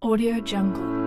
Audio Jungle.